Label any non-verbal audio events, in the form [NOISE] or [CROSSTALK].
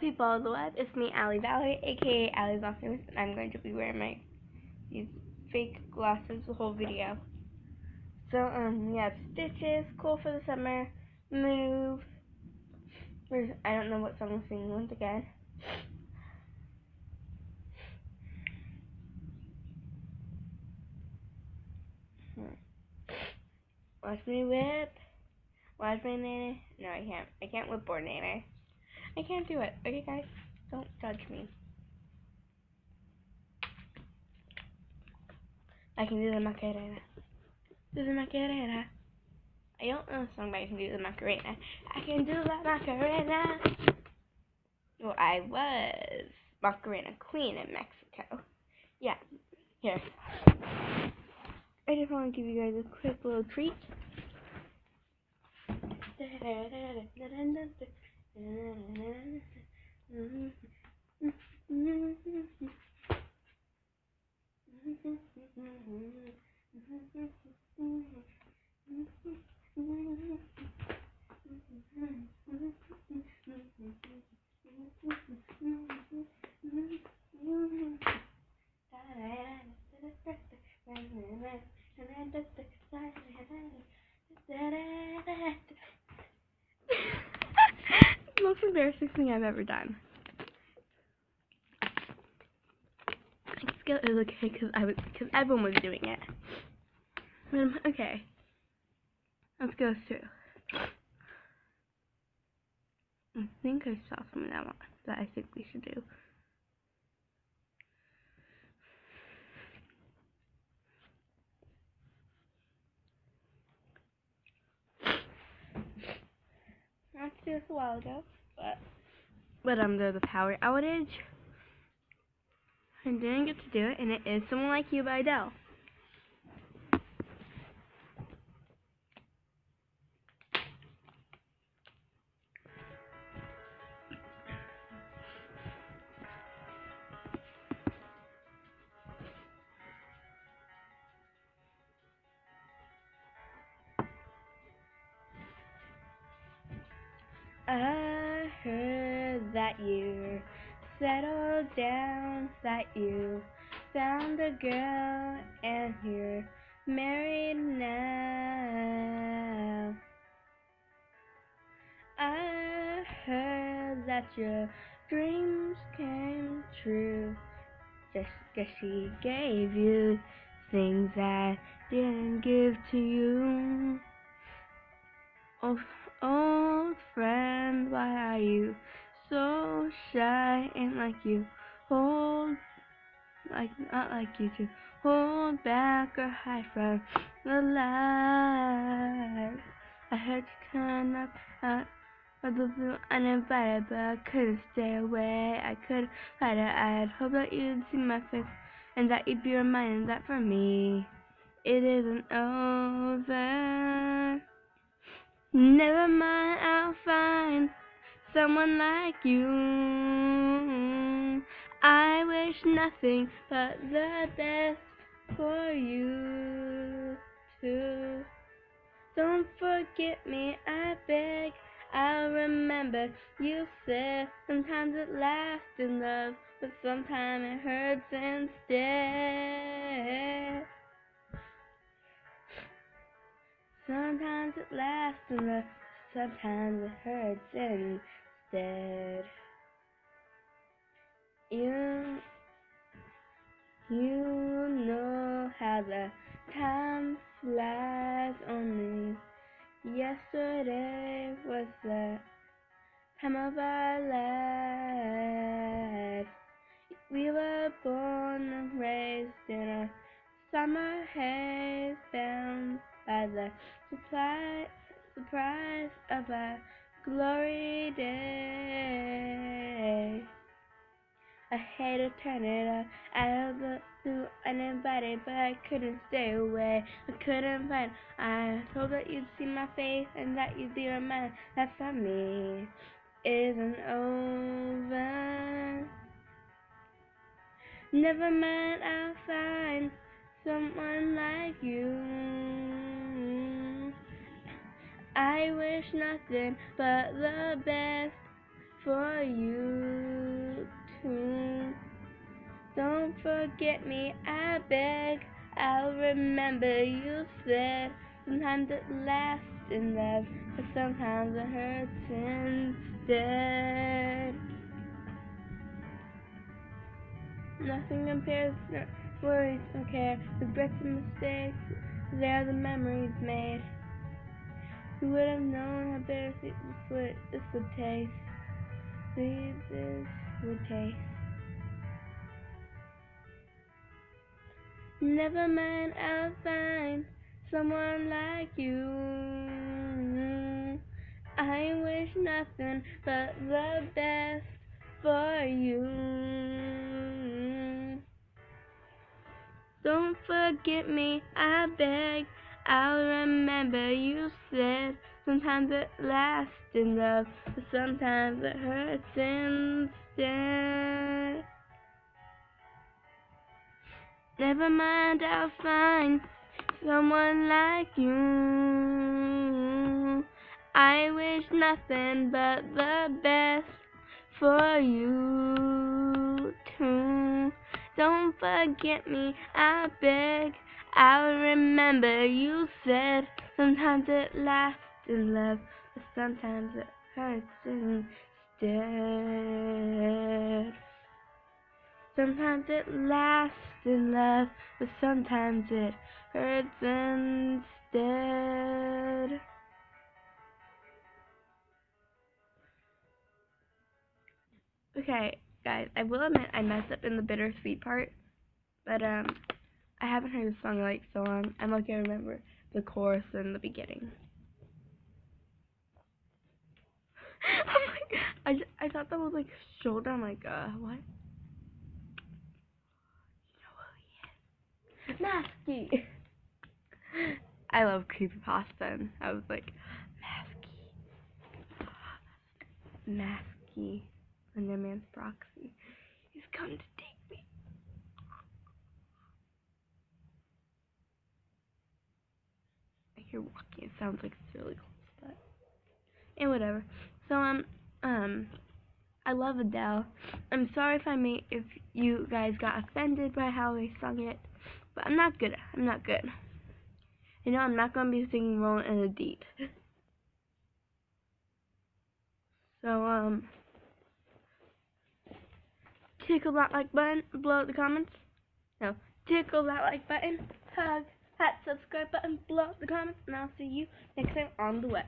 people of the web, it's me, Allie Valerie, aka Allie's Famous, and I'm going to be wearing my these fake glasses the whole video. So, um, we have Stitches, Cool for the Summer, Move, I don't know what song I'm singing once again. Watch me whip. Watch my nana. No, I can't. I can't whip or nana. I can't do it. Okay, guys? Don't judge me. I can do the Macarena. Do the Macarena. I don't know the song, but I can do the Macarena. I can do the Macarena. Well, I was Macarena Queen in Mexico. Yeah. Here. I just want to give you guys a quick little treat. [LAUGHS] [LAUGHS] Most embarrassing thing I've ever done. I skill is okay because I was because everyone was doing it. Um, okay, let's go through. I think I saw something that one that I think we should do. Let's do this a while ago, but but um, there's a power outage. I didn't get to do it, and it is "Someone Like You" by Adele. I heard that you settled down, that you found a girl and you're married now. I heard that your dreams came true. Just cause she gave you things I didn't give to you. Oh, old friend, why are you so shy? Ain't like you hold, like not like you to hold back or hide from the light. I heard you turn up out of the blue uninvited, but I couldn't stay away. I could hide it. I'd hope that you'd see my face and that you'd be reminded that for me it isn't over. Never mind, I'll find someone like you. I wish nothing but the best for you too. Don't forget me, I beg. I'll remember you said sometimes it lasts in love, but sometimes it hurts instead. Sometimes it lasts love, sometimes it hurts instead. You, you know how the time flies only. Yesterday was the time of our lives. We were born and raised in a summer haze, bound by the supply, surprise of a glory day. I hate to turn it up out of the blue uninvited, but I couldn't stay away. I couldn't find. I told that you'd see my face and that you'd be reminded that for me isn't over. Never mind, I'll find someone like you. I wish nothing but the best for you too. Don't forget me, I beg. I'll remember you said. Sometimes it lasts in love, but sometimes it hurts instead. Nothing compares, no worries, no care. Regrets and mistakes, they're the memories made. Who would have known how bittersweet this this would taste? This would taste. Never mind, I'll find someone like you. I wish nothing but the best for you. Don't forget me, I beg. I'll remember you said sometimes it lasts in love, but sometimes it hurts instead. Never mind, I'll find someone like you. I wish nothing but the best for you too. Don't forget me, I beg. I'll remember you said sometimes it lasts in love, but sometimes it hurts instead. Sometimes it lasts in love, but sometimes it hurts instead. Okay, guys, I will admit I messed up in the bittersweet part, but um, I haven't heard the song in like so long. I'm okay to remember the chorus and the beginning. [LAUGHS] I'm like, I, I thought that was like shoulder. I'm like, uh, what? You know who he is. Masky. I love creepypasta. And I was like, Masky. Masky. Man's proxy. He's come to take me. Hear walking. It sounds like it's really close, but and whatever. So um um I love Adele. I'm sorry if I made if you guys got offended by how I sung it, but I'm not good. I'm not good. You know I'm not gonna be singing Rolling in the Deep. [LAUGHS] So um tickle that like button, blow the comments. No, tickle that like button, hug, that subscribe button, blow up the comments, and I'll see you next time on the web.